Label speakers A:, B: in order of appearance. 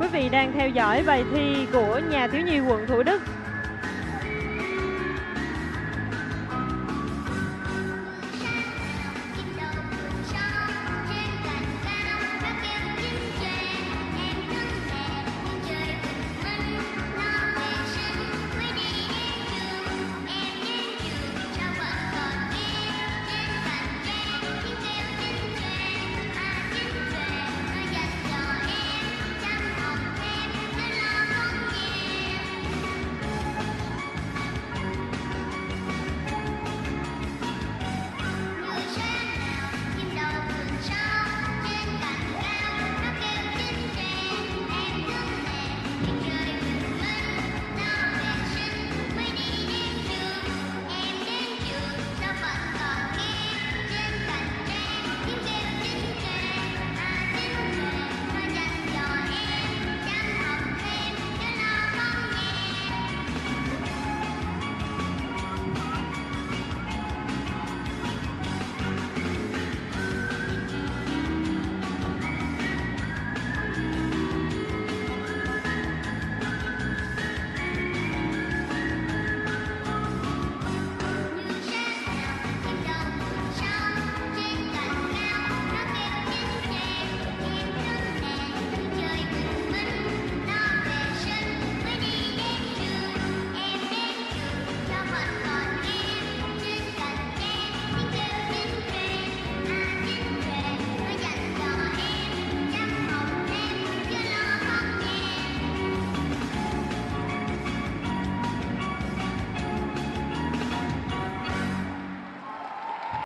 A: Quý vị đang theo dõi bài thi của nhà thiếu nhi quận Thủ Đức.